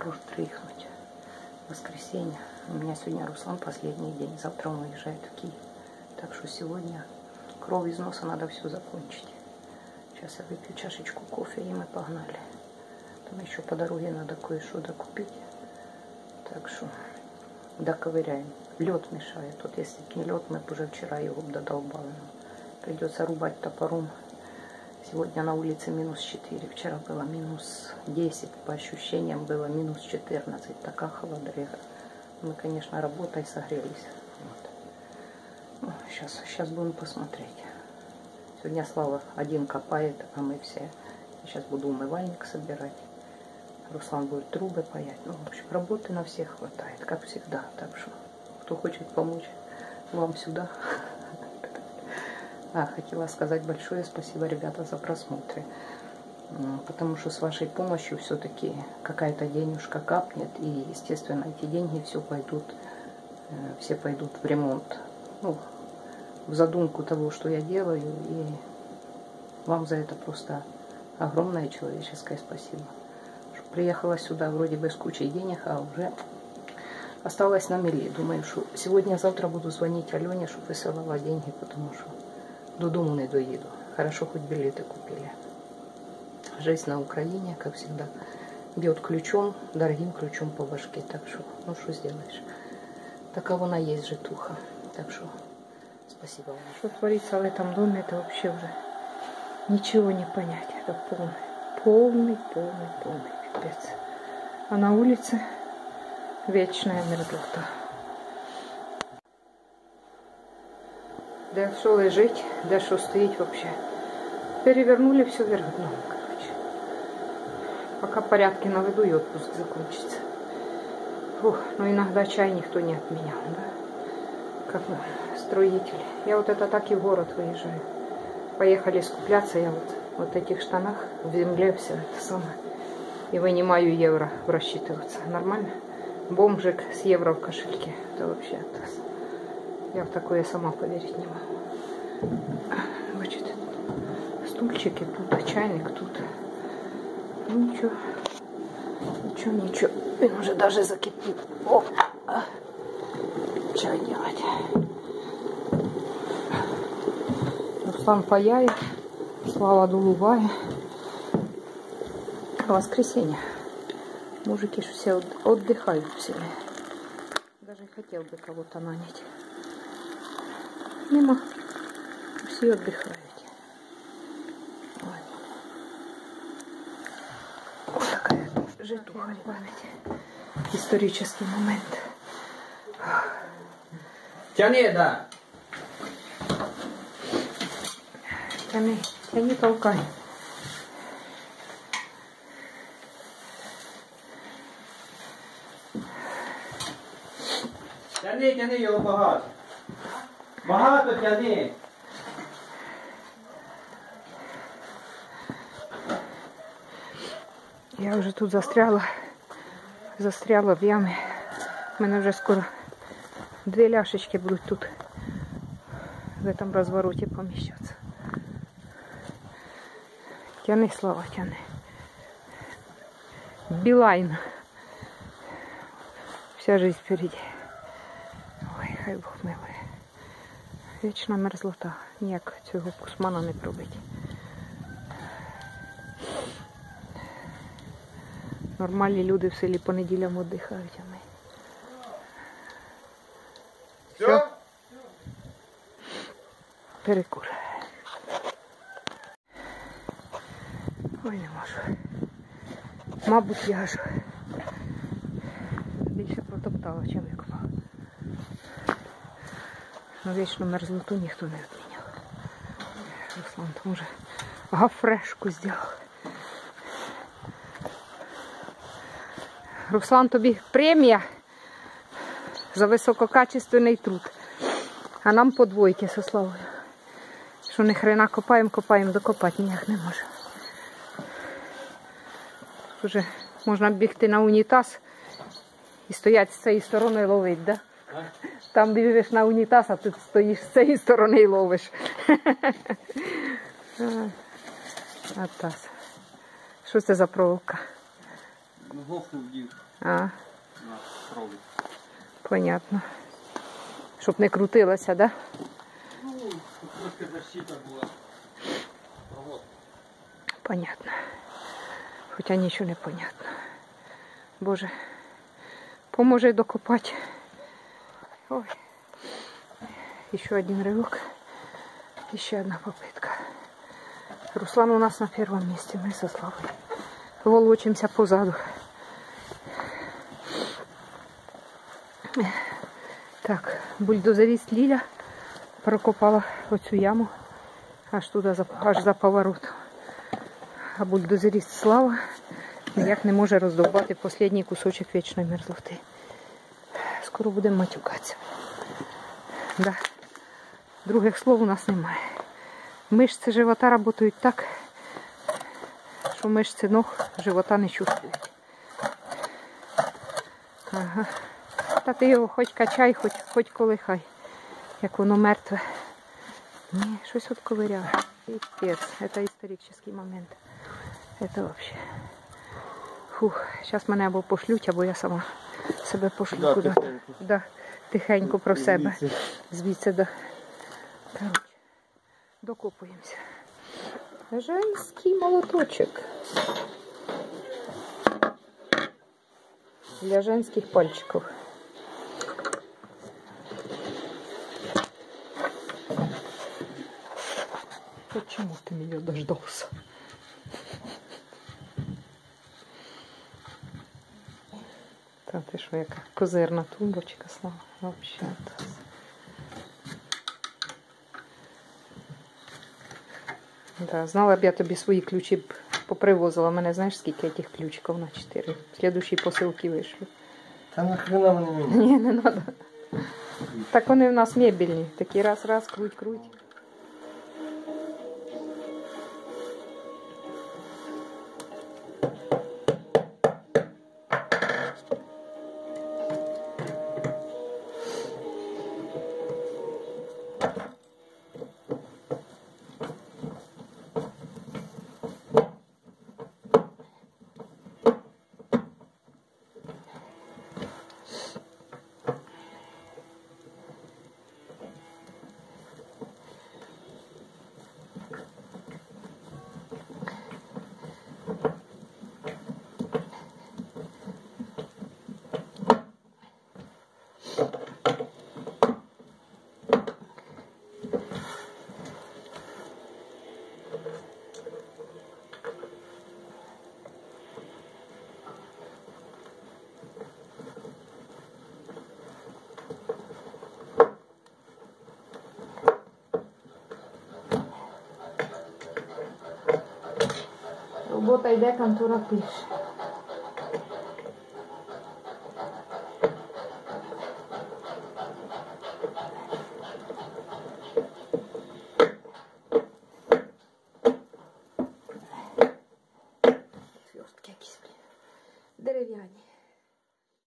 хорош приехать. Воскресенье. У меня сегодня Руслан последний день. Завтра он уезжает в Киев. Так что сегодня кровь из носа надо все закончить. Сейчас я выпью чашечку кофе и мы погнали. Там еще по дороге надо кое-что докупить. Так что доковыряем. Лед мешает. Вот если не лед, мы бы уже вчера его бы додолбали. Придется рубать топором. Сегодня на улице минус 4. Вчера было минус 10. По ощущениям было минус 14. Такая холодрыга. Мы, конечно, работой согрелись. Вот. Ну, сейчас, сейчас будем посмотреть. Сегодня Слава один копает, а мы все. Сейчас буду умывальник собирать. Руслан будет трубы паять. Ну, в общем, работы на всех хватает, как всегда. Так что, кто хочет помочь, вам сюда. А, хотела сказать большое спасибо, ребята, за просмотры. Потому что с вашей помощью все-таки какая-то денежка капнет. И, естественно, эти деньги все пойдут, э, все пойдут в ремонт. Ну, в задумку того, что я делаю. И вам за это просто огромное человеческое спасибо. Приехала сюда вроде бы с кучей денег, а уже осталась на мели. Думаю, что сегодня-завтра буду звонить Алене, чтобы высылала деньги, потому что Додому не доїду. Хорошо, хоть билеты купили. Жизнь на Украине, как всегда, бьет ключом, дорогим ключом по башке. Так что, ну что сделаешь. Такова она есть житуха. Так что, спасибо вам. Что творится в этом доме, это вообще уже ничего не понять. Это полный, полный, полный, полный пипец. А на улице вечная мерзлота. Де що лежить, де що стоїть вообще. Перевернули все вверх дном, короче. Пока порядки наведу и отпуск закончится. Фух, но иногда чай никто не отменял, да? Как строители. Я вот это так и в город выезжаю. Поехали скупляться, я вот вот этих штанах в земле все это самое. И вынимаю евро рассчитываться. Нормально? Бомжик с евро в кошельке. Это вообще атас. Я в такое сама поверить не могу. Бачите, стульчики тут, а чайник тут. Ну ничего. Ничего, ничего. Он уже даже закипел. О! Чай делать. Руслан паяет. Слава Дулубая. Воскресенье. Мужики все отдыхают все. Даже хотел бы кого-то нанять Нема. Всі віддихають. Ось така житуха пам'ять. Історичний момент. Тяни, да. Тяни, тяни, толкай. Тяни, тяни його багато. Багато тяни. Я вже тут застряла. Застряла в ямі. У мене вже скоро дві ляшечки будуть тут в этом развороте помещаться. Тяни, Слава, тяни. Билайн. Вся жизнь впереди. Ой, хай Бог милує. Вічна мерзлота. Ніяк цього кусмана не пробить. Нормальні люди в селі по неділям віддихають, а ми. Все? Перекур. Ой, не можу. Мабуть, я ж більше протоптала, чим викопала. Ну, вічну мерзлоту ніхто не відміняв. Руслан там уже гафрешку зробив. Руслан, тобі премія за висококачественний труд. А нам по двойки со Славою. Що не хрена копаємо, копаємо, докопати ніяк не може. Уже можна бігти на унітаз і стояти з цієї сторони ловити, да? Там біжиш на унітаз, а тут стоїш з цієї сторони і ловиш. Що це за проволока? Ну, гофру вдів А, на крові. понятно. Щоб не крутилася, да? Ну, трошки защита була. Провод. Понятно. Хоча нічого не понятно. Боже, поможе докопати. Ой. Еще один рывок. Еще одна попытка. Руслан у нас на первом месте. Мы со Славой волочимся позаду. Так, бульдозеріст Ліля прокопала оцю яму аж туди, за- аж за поворот. А бульдозеріст Слава ніяк не може роздовбати останній кусочок вічної мерзлоти. Скоро будемо матюкатися. Да. Других слов у нас немає. Мишці живота працюють так, що мишці ног живота не чувствують. Ага. Та ти його хоч качай, хоч, хоч колихай, як воно мертве. Ні, щось от ковиряє. Пипец, це історичний момент. Це вообще. Фух, зараз мене або пошлють, або я сама себе пошлю Да, куди. тихенько. Да, тихенько про себе. Звідси. Короче, докопуємося. Женський молоточок. Для женських пальчиків. Почему ты меня дождался? Та ти що, яка козирна тумбочка, слава. Вообще. Да, знала б я тобі свої ключі б попривозила. Мене знаєш, скільки тих ключиків на 4. Слідущі посилки вийшли. Та нахрена вони мені? Ні, не треба. Так вони в нас мебельні. Такі раз-раз, круть-круть. Botaibé Cantora Peixe.